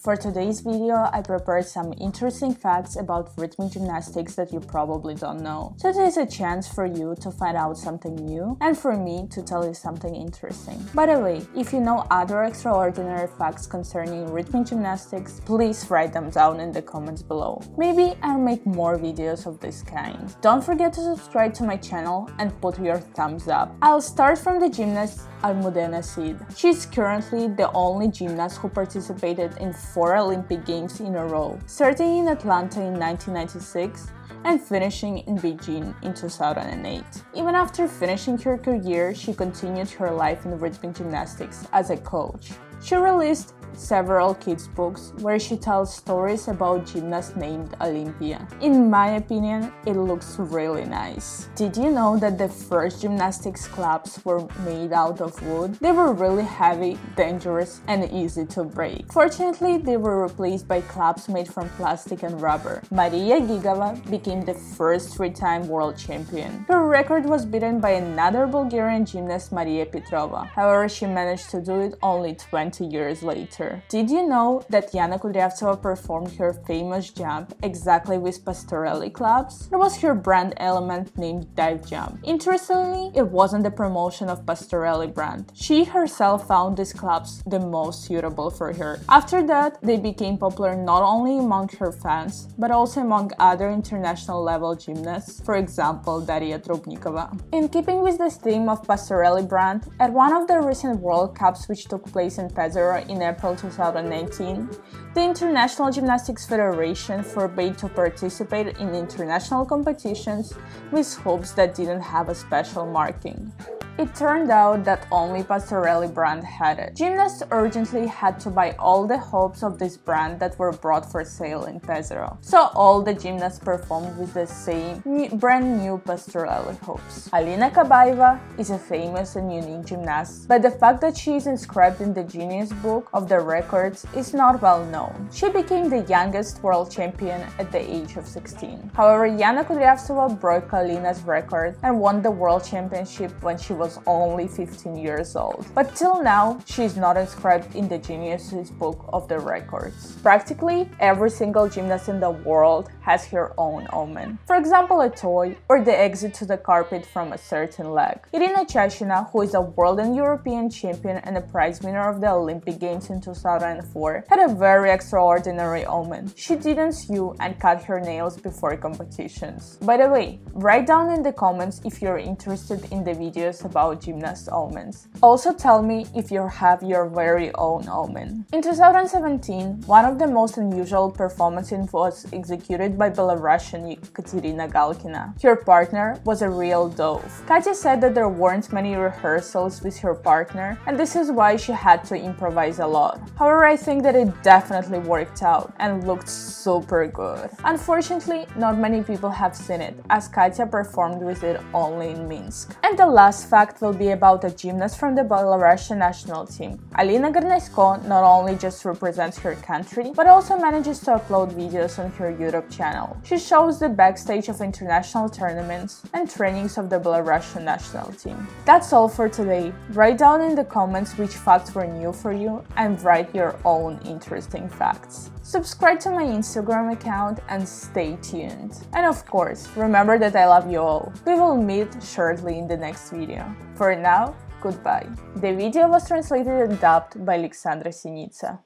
For today's video, I prepared some interesting facts about rhythmic gymnastics that you probably don't know. So is a chance for you to find out something new and for me to tell you something interesting. By the way, if you know other extraordinary facts concerning rhythmic gymnastics, please write them down in the comments below. Maybe I'll make more videos of this kind. Don't forget to subscribe to my channel and put your thumbs up. I'll start from the gymnast Almudena Cid. She's currently the only gymnast who participated in four Olympic Games in a row, starting in Atlanta in 1996 and finishing in Beijing in 2008. Even after finishing her career, she continued her life in rhythmic gymnastics as a coach. She released several kids' books where she tells stories about gymnasts named Olympia. In my opinion, it looks really nice. Did you know that the first gymnastics clubs were made out of wood? They were really heavy, dangerous, and easy to break. Fortunately, they were replaced by clubs made from plastic and rubber. Maria Gigova became the first three-time world champion. Her record was beaten by another Bulgarian gymnast, Maria Petrova. However, she managed to do it only 20 years later. Did you know that Yana Kudryavtseva performed her famous jump exactly with Pastorelli clubs? It was her brand element named Dive Jump. Interestingly, it wasn't the promotion of Pastorelli brand. She herself found these clubs the most suitable for her. After that, they became popular not only among her fans, but also among other international level gymnasts, for example, Daria Trubnikova. In keeping with this theme of Pastorelli brand, at one of the recent World Cups which took place in Pesaro in April 2019, the International Gymnastics Federation forbade to participate in international competitions with hoops that didn't have a special marking. It turned out that only Pastorelli brand had it. Gymnasts urgently had to buy all the hopes of this brand that were brought for sale in Pesaro. So all the gymnasts performed with the same brand new Pastorelli hopes. Alina Kabaeva is a famous and unique gymnast, but the fact that she is inscribed in the Guinness Book of the Records is not well known. She became the youngest world champion at the age of 16. However, Yana Kudryavtseva broke Alina's record and won the world championship when she was was only 15 years old. But till now, she is not inscribed in the Guinness Book of the Records. Practically every single gymnast in the world has her own omen. For example, a toy or the exit to the carpet from a certain leg. Irina Chashina, who is a world and European champion and a prize winner of the Olympic Games in 2004, had a very extraordinary omen. She didn't sew and cut her nails before competitions. By the way, write down in the comments if you're interested in the videos about about gymnast omens. Also tell me if you have your very own omen. In 2017, one of the most unusual performances was executed by Belarusian Katerina Galkina. Her partner was a real dove. Katya said that there weren't many rehearsals with her partner, and this is why she had to improvise a lot. However, I think that it definitely worked out and looked super good. Unfortunately, not many people have seen it, as Katya performed with it only in Minsk. And the last fact will be about a gymnast from the Belarusian national team. Alina Garnasko not only just represents her country, but also manages to upload videos on her YouTube channel. She shows the backstage of international tournaments and trainings of the Belarusian national team. That's all for today. Write down in the comments which facts were new for you and write your own interesting facts. Subscribe to my Instagram account and stay tuned. And of course, remember that I love you all. We will meet shortly in the next video. For now, goodbye. The video was translated and dubbed by Alexandra Sinitsa.